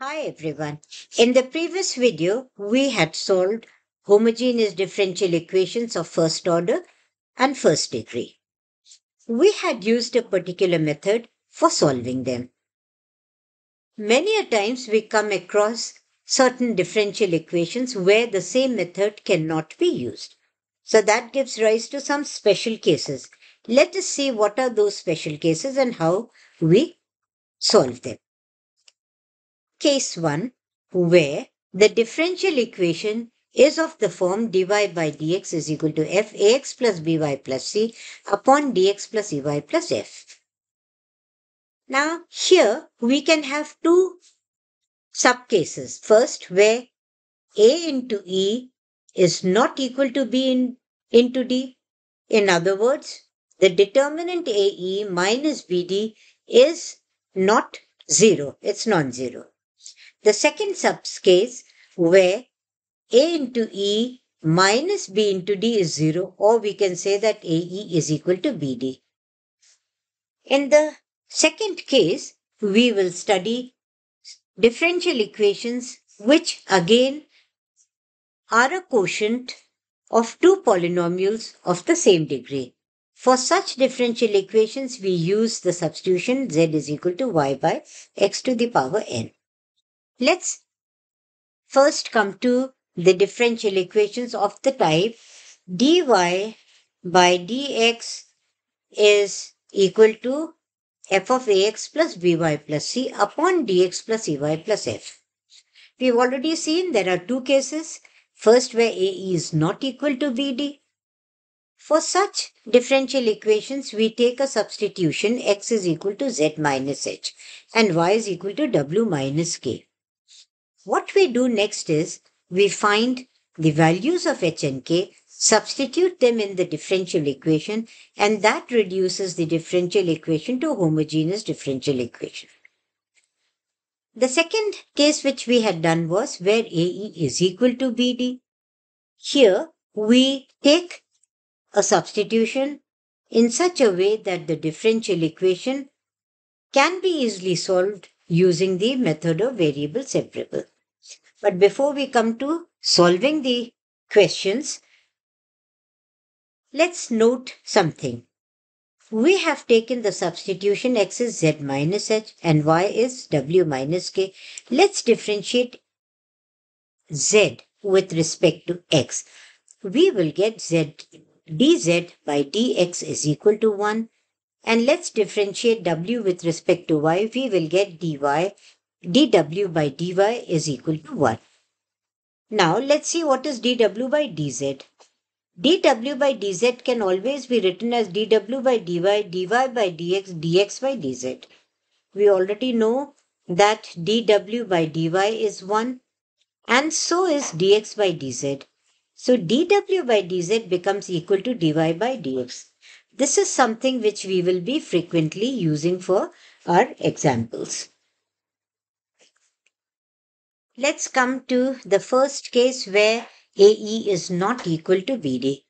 Hi everyone. In the previous video, we had solved homogeneous differential equations of first order and first degree. We had used a particular method for solving them. Many a times we come across certain differential equations where the same method cannot be used. So that gives rise to some special cases. Let us see what are those special cases and how we solve them. Case 1 where the differential equation is of the form dy by dx is equal to f ax plus by plus c upon dx plus ey plus f. Now here we can have two subcases. First where a into e is not equal to b in, into d. In other words, the determinant ae minus bd is not zero. It's non-zero. The second subcase where A into E minus B into D is 0 or we can say that AE is equal to BD. In the second case, we will study differential equations which again are a quotient of two polynomials of the same degree. For such differential equations, we use the substitution z is equal to y by x to the power n. Let's first come to the differential equations of the type dy by dx is equal to f of ax plus by plus c upon dx plus ey plus f. We've already seen there are two cases. First where ae is not equal to bd. For such differential equations, we take a substitution x is equal to z minus h and y is equal to w minus k. What we do next is we find the values of h and k, substitute them in the differential equation, and that reduces the differential equation to a homogeneous differential equation. The second case which we had done was where AE is equal to BD. Here we take a substitution in such a way that the differential equation can be easily solved using the method of variable separable. But before we come to solving the questions, let's note something. We have taken the substitution x is z minus h and y is w minus k. Let's differentiate z with respect to x. We will get z dz by dx is equal to 1 and let's differentiate w with respect to y. We will get dy dw by dy is equal to 1. Now let's see what is dw by dz. dw by dz can always be written as dw by dy, dy by dx, dx by dz. We already know that dw by dy is 1 and so is dx by dz. So dw by dz becomes equal to dy by dx. This is something which we will be frequently using for our examples. Let's come to the first case where AE is not equal to BD.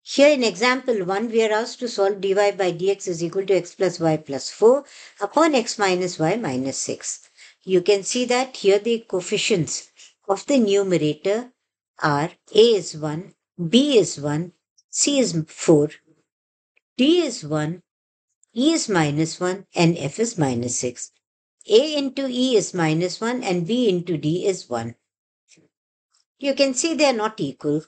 Here in example 1, we are asked to solve dy by dx is equal to x plus y plus 4 upon x minus y minus 6. You can see that here the coefficients of the numerator are a is 1, b is 1, c is 4, d is 1, e is minus 1 and f is minus 6. A into E is minus 1 and B into D is 1. You can see they are not equal.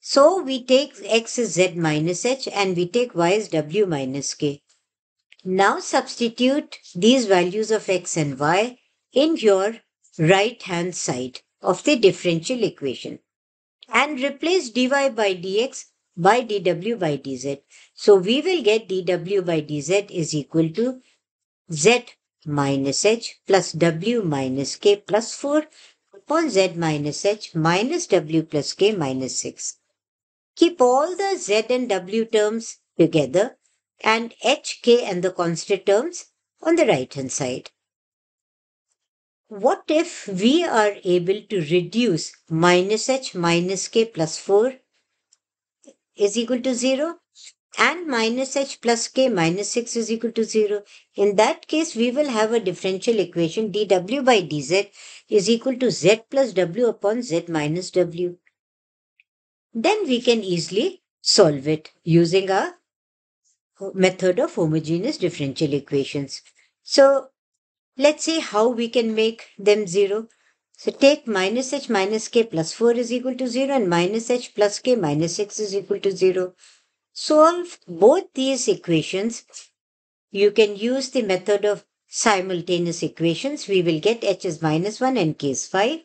So we take X is Z minus H and we take Y is W minus K. Now substitute these values of X and Y in your right hand side of the differential equation and replace dy by dx by dw by dz. So we will get dw by dz is equal to z minus h plus w minus k plus 4 upon z minus h minus w plus k minus 6. Keep all the z and w terms together and h, k and the constant terms on the right hand side. What if we are able to reduce minus h minus k plus 4 is equal to 0? And minus h plus k minus 6 is equal to 0. In that case, we will have a differential equation dw by dz is equal to z plus w upon z minus w. Then we can easily solve it using a method of homogeneous differential equations. So let's see how we can make them 0. So take minus h minus k plus 4 is equal to 0 and minus h plus k minus 6 is equal to 0. Solve both these equations. You can use the method of simultaneous equations. We will get h is minus 1 and k is 5.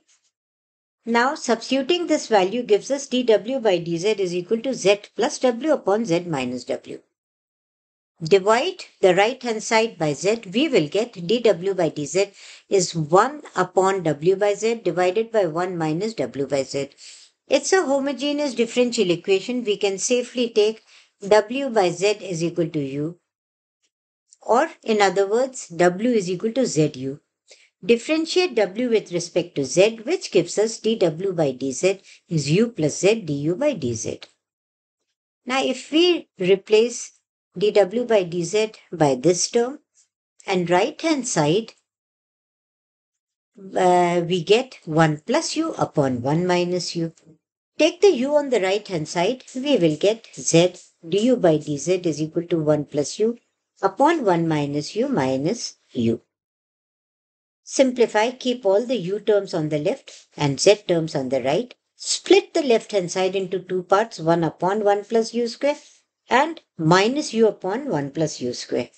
Now substituting this value gives us dw by dz is equal to z plus w upon z minus w. Divide the right hand side by z, we will get dw by dz is 1 upon w by z divided by 1 minus w by z. It's a homogeneous differential equation. We can safely take w by z is equal to u. Or in other words, w is equal to zu. Differentiate w with respect to z, which gives us dw by dz is u plus z du by dz. Now, if we replace dw by dz by this term and right hand side, uh, we get 1 plus u upon 1 minus u. Take the u on the right hand side, we will get z du by dz is equal to 1 plus u upon 1 minus u minus u. Simplify, keep all the u terms on the left and z terms on the right. Split the left hand side into two parts, 1 upon 1 plus u square and minus u upon 1 plus u square.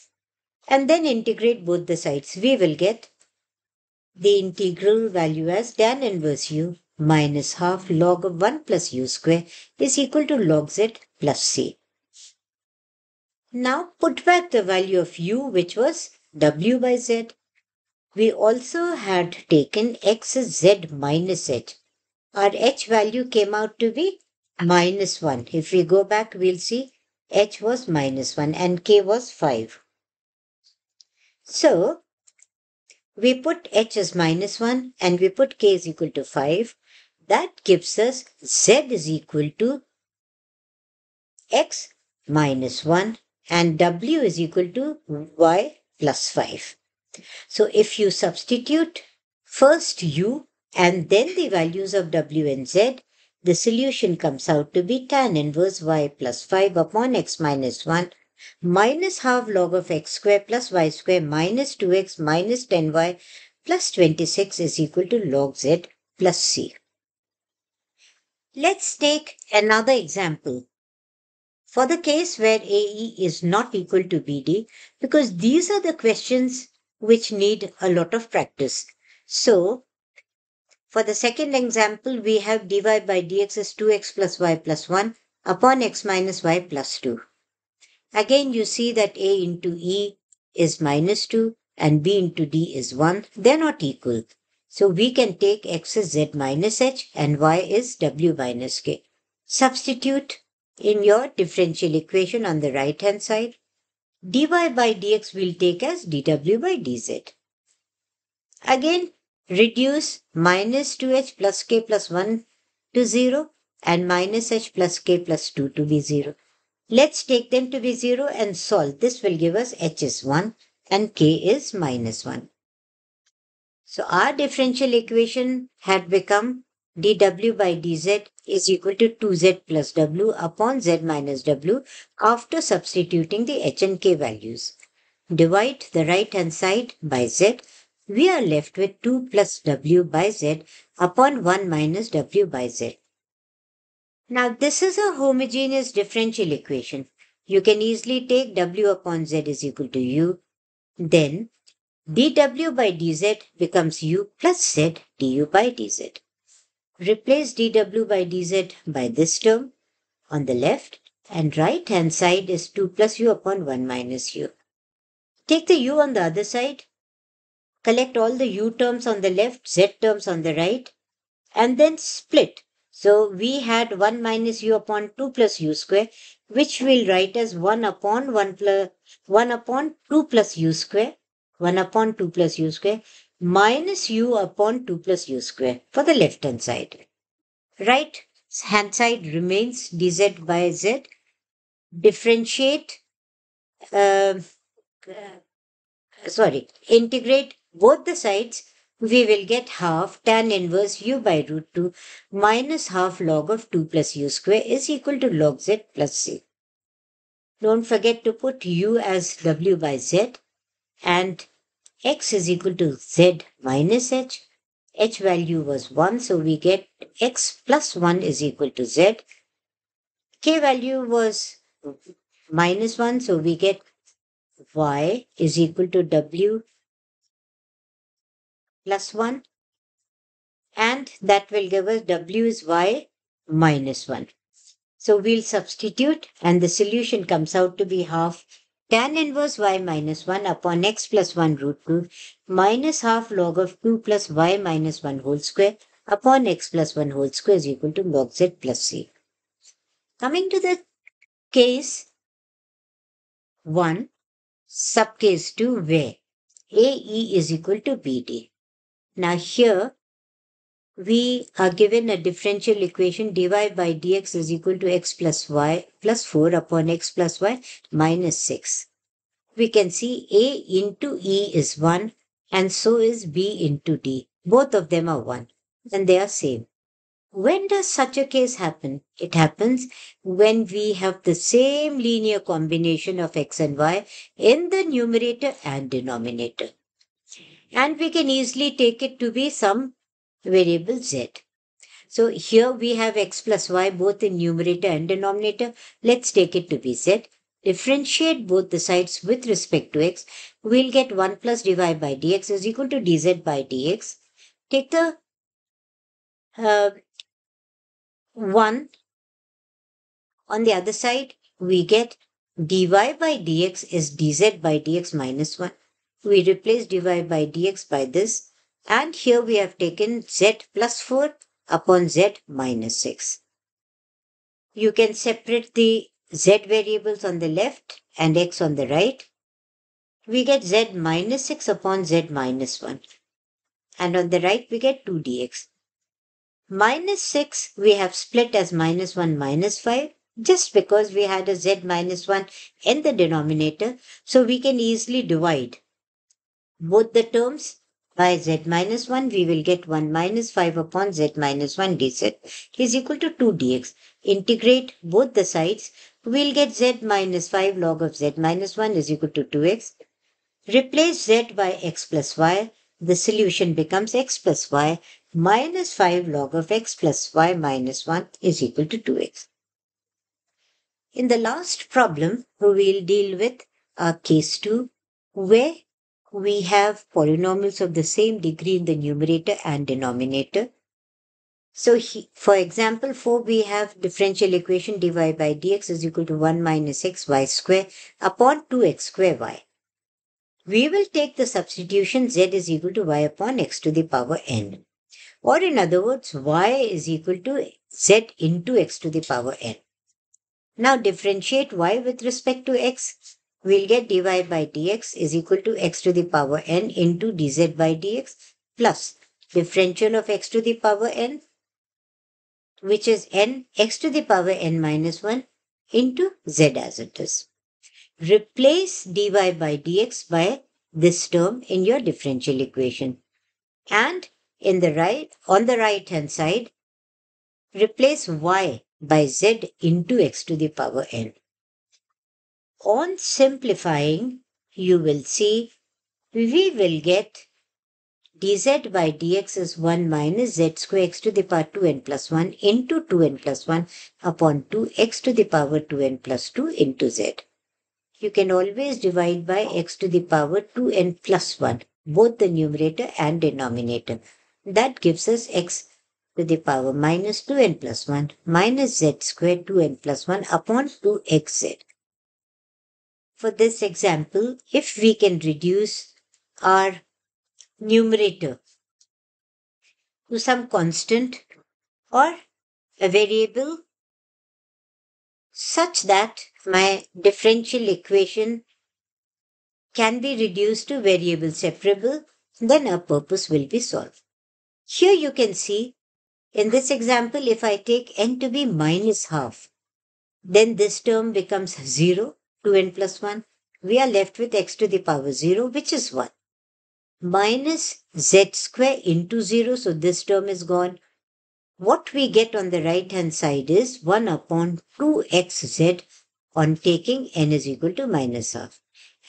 And then integrate both the sides. We will get the integral value as tan inverse u minus half log of 1 plus u square is equal to log z plus c. Now put back the value of u which was w by z. We also had taken x as z minus h. Our h value came out to be minus 1. If we go back, we'll see h was minus 1 and k was 5. So, we put h as minus 1 and we put k is equal to 5. That gives us z is equal to x minus 1 and W is equal to Y plus 5. So if you substitute first U and then the values of W and Z, the solution comes out to be tan inverse Y plus 5 upon X minus 1 minus half log of X square plus Y square minus 2X minus 10Y plus 26 is equal to log Z plus C. Let's take another example for the case where AE is not equal to BD, because these are the questions which need a lot of practice. So, for the second example, we have dy by dx is 2x plus y plus 1 upon x minus y plus 2. Again, you see that A into E is minus 2 and B into D is 1. They're not equal. So we can take x is z minus h and y is w minus k. Substitute in your differential equation on the right hand side, dy by dx will take as dw by dz. Again, reduce minus 2h plus k plus 1 to 0 and minus h plus k plus 2 to be 0. Let's take them to be 0 and solve. This will give us h is 1 and k is minus 1. So our differential equation had become dw by dz is equal to 2z plus w upon z minus w after substituting the h and k values. Divide the right hand side by z. We are left with 2 plus w by z upon 1 minus w by z. Now this is a homogeneous differential equation. You can easily take w upon z is equal to u. Then dw by dz becomes u plus z du by dz. Replace dw by dz by this term on the left and right hand side is 2 plus u upon 1 minus u. Take the u on the other side, collect all the u terms on the left, z terms on the right, and then split. So we had 1 minus u upon 2 plus u square, which we'll write as 1 upon 1 plus 1 upon 2 plus u square, 1 upon 2 plus u square, minus u upon 2 plus u square for the left hand side. Right hand side remains dz by z. differentiate, uh, sorry, integrate both the sides, we will get half tan inverse u by root 2 minus half log of 2 plus u square is equal to log z plus c. Don't forget to put u as w by z and x is equal to z minus h. h value was 1, so we get x plus 1 is equal to z. k value was minus 1, so we get y is equal to w plus 1 and that will give us w is y minus 1. So we'll substitute and the solution comes out to be half tan inverse y minus 1 upon x plus 1 root 2 minus half log of 2 plus y minus 1 whole square upon x plus 1 whole square is equal to log z plus c. Coming to the case 1, subcase 2 where AE is equal to BD. Now here we are given a differential equation dy by dx is equal to x plus y plus 4 upon x plus y minus 6. We can see A into E is 1 and so is B into D. Both of them are 1 and they are same. When does such a case happen? It happens when we have the same linear combination of x and y in the numerator and denominator and we can easily take it to be some variable z. So here we have x plus y both in numerator and denominator. Let's take it to be z. Differentiate both the sides with respect to x. We'll get 1 plus dy by dx is equal to dz by dx. Take the uh, 1 on the other side. We get dy by dx is dz by dx minus 1 we replace dy by dx by this and here we have taken z plus 4 upon z minus 6. You can separate the z variables on the left and x on the right. We get z minus 6 upon z minus 1 and on the right we get 2 dx. Minus 6 we have split as minus 1 minus 5 just because we had a z minus 1 in the denominator so we can easily divide both the terms by z minus 1, we will get 1 minus 5 upon z minus 1 dz is equal to 2 dx. Integrate both the sides, we'll get z minus 5 log of z minus 1 is equal to 2x. Replace z by x plus y, the solution becomes x plus y minus 5 log of x plus y minus 1 is equal to 2x. In the last problem, we will deal with our case 2, where we have polynomials of the same degree in the numerator and denominator. So, he, for example, for we have differential equation dy by dx is equal to 1 minus x y square upon 2x square y. We will take the substitution z is equal to y upon x to the power n. Or in other words, y is equal to z into x to the power n. Now differentiate y with respect to x we'll get dy by dx is equal to x to the power n into dz by dx plus differential of x to the power n, which is n x to the power n minus 1 into z as it is. Replace dy by dx by this term in your differential equation. And in the right, on the right hand side, replace y by z into x to the power n. On simplifying, you will see we will get dz by dx is 1 minus z square x to the power 2n plus 1 into 2n plus 1 upon 2x to the power 2n plus 2 into z. You can always divide by x to the power 2n plus 1, both the numerator and denominator. That gives us x to the power minus 2n plus 1 minus z square 2n plus 1 upon 2xz. For this example, if we can reduce our numerator to some constant or a variable such that my differential equation can be reduced to variable separable, then our purpose will be solved. Here you can see in this example, if I take n to be minus half, then this term becomes 0, 2n plus 1. We are left with x to the power 0, which is 1. Minus z square into 0, so this term is gone. What we get on the right hand side is 1 upon 2xz on taking n is equal to minus half.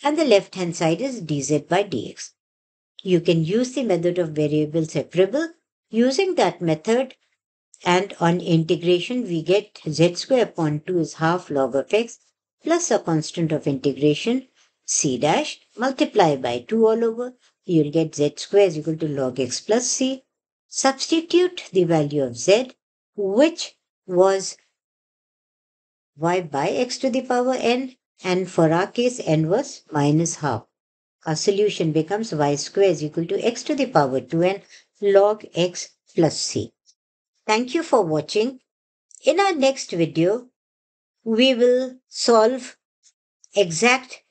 And the left hand side is dz by dx. You can use the method of variable separable. Using that method and on integration we get z square upon 2 is half log of x plus a constant of integration c dash multiply by 2 all over. You'll get z square is equal to log x plus c. Substitute the value of z which was y by x to the power n and for our case n was minus half. Our solution becomes y square is equal to x to the power 2n log x plus c. Thank you for watching. In our next video, we will solve exact